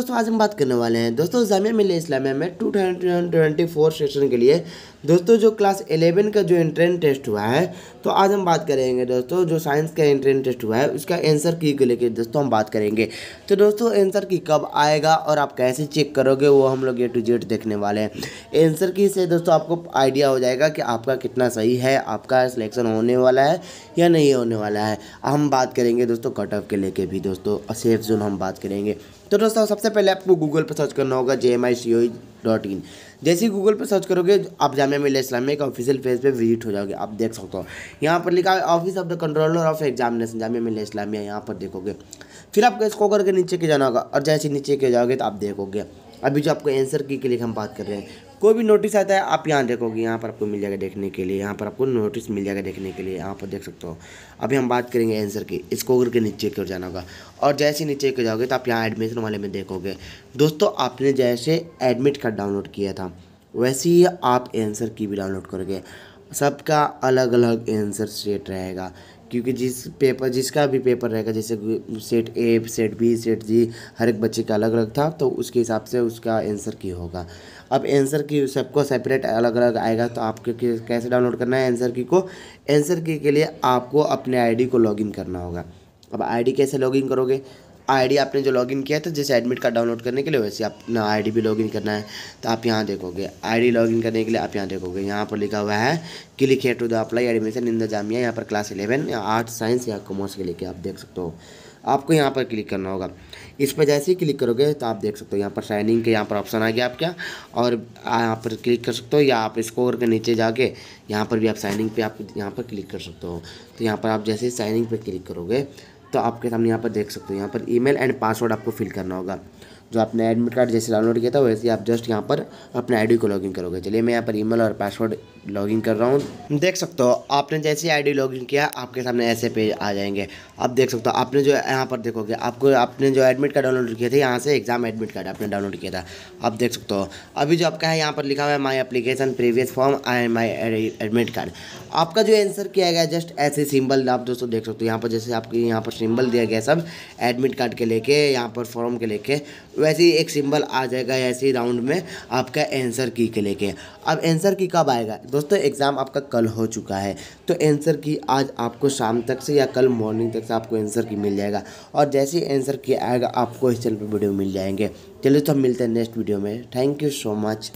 दोस्तों, आज हम बात करने वाले हैं। दोस्तों, जामिया मिल इस्लामिया में टू ट्वेंटी सेशन के लिए। दोस्तों, जो क्लास एलेवन का जो एंट्रेंस टेस्ट हुआ है तो आज हम बात करेंगे दोस्तों, जो साइंस का एंट्रेंस टेस्ट हुआ है, उसका आंसर की को लेकर दोस्तों हम बात करेंगे। तो दोस्तों आंसर की कब आएगा और आप कैसे चेक करोगे, वो हम लोग ए टू जेड देखने वाले हैं। आंसर की से दोस्तों, आपको आइडिया हो जाएगा कि आपका कितना सही है, आपका सिलेक्शन होने वाला है या नहीं होने वाला है। हम बात करेंगे दोस्तों कट ऑफ़ के लेके भी दोस्तों सेफ़ जोन हम बात करेंगे। तो दोस्तों, सबसे पहले आपको गूगल पर सर्च करना होगा जे M I C O dot in जैसे ही गूगल पर सर्च करोगे, आप जामिया मिलिया इस्लामिया का ऑफिशियल पेज पे विज़िट हो जाओगे, आप देख सकते हो। यहाँ पर लिखा है office of the controller of examination Jamia Millia Islamia, यहाँ पर देखोगे। फिर आपको इसको करके नीचे के जाना होगा, और जैसे नीचे के जाओगे तो आप देखोगे। अभी जो आपको आंसर की के लिए हम बात कर रहे हैं, कोई भी नोटिस आता है, आप यहाँ देखोगे, यहाँ पर आपको मिल जाएगा देखने के लिए, यहाँ पर आपको नोटिस मिल जाएगा देखने के लिए, यहाँ पर देख सकते हो। अभी हम बात करेंगे आंसर की, इसको करके नीचे की ओर जाना होगा, और जैसे नीचे के जाओगे तो आप यहाँ एडमिशन वाले में देखोगे। दोस्तों, आपने जैसे एडमिट कार्ड डाउनलोड किया था, वैसे ही आप आंसर की भी डाउनलोड करोगे। सबका अलग अलग आंसर सेट रहेगा। क्योंकि जिस पेपर जिसका भी पेपर रहेगा, जैसे set A set B set G हर एक बच्चे का अलग अलग था तो उसके हिसाब से उसका आंसर की होगा। अब आंसर की सबको सेपरेट अलग अलग आएगा तो आपको कैसे डाउनलोड करना है आंसर की को? आंसर की के लिए आपको अपने आईडी को लॉगिन करना होगा। अब आईडी कैसे लॉगिन करोगे? आईडी आपने जो लॉगिन किया था जैसे एडमिट कार्ड डाउनलोड करने के लिए वैसे अपना आईडी भी लॉगिन करना है। तो आप यहाँ देखोगे, आईडी लॉगिन करने के लिए आप यहाँ देखोगे, यहाँ पर लिखा हुआ है, क्लिक है to the apply admission in the Jamia यहाँ पर क्लास इलेवन या आर्ट साइंस या कॉमर्स के लेके आप देख सकते हो। आपको यहाँ पर क्लिक करना होगा। इस पर जैसे ही क्लिक करोगे तो आप देख सकते हो यहाँ पर साइनिंग के यहाँ पर ऑप्शन आ गया आपका, और यहाँ पर क्लिक कर सकते हो, या आप स्कोर के नीचे जाके यहाँ पर भी आप साइनिंग पे आप यहाँ पर क्लिक कर सकते हो। तो यहाँ पर आप जैसे ही साइनिंग पे क्लिक करोगे तो आपके सामने यहाँ पर देख सकते हो, यहाँ पर ईमेल एंड पासवर्ड आपको फिल करना होगा। जो आपने एडमिट कार्ड जैसे डाउनलोड किया था, वैसे आप जस्ट यहाँ पर अपने आईडी को लॉगिन करोगे। चलिए मैं यहाँ पर ईमेल और पासवर्ड लॉगिन कर रहा हूँ। देख सकते हो, आपने जैसे ही आईडी लॉगिन किया, आपके सामने ऐसे पेज आ जाएँगे। आप देख सकते हो, आपने जो यहाँ पर देखोगे, आपको आपने जो एडमिट कार्ड डाउनलोड किया था, यहाँ से एग्ज़ाम एडमिट कार्ड आपने डाउनलोड किया था। आप देख सकते हो, अभी जो आपका है, यहाँ पर लिखा हुआ है my application previous form and my admit card आपका जो आंसर किया गया जस्ट ऐसे सिंबल आप दोस्तों देख सकते हो, यहाँ पर जैसे आपके यहाँ पर सिंबल दिया गया सब एडमिट कार्ड के लेके, यहाँ पर फॉर्म के लेके वैसे ही एक सिंबल आ जाएगा ऐसे ही राउंड में आपका आंसर की के लेके। अब आंसर की कब आएगा? दोस्तों, एग्ज़ाम आपका कल हो चुका है तो आंसर की आज आपको शाम तक से या कल मॉर्निंग तक से आपको आंसर की मिल जाएगा। और जैसे ही आंसर की आएगा, आपको इस चैनल पर वीडियो मिल जाएँगे। चलिए तो हम मिलते हैं नेक्स्ट वीडियो में। Thank you so much.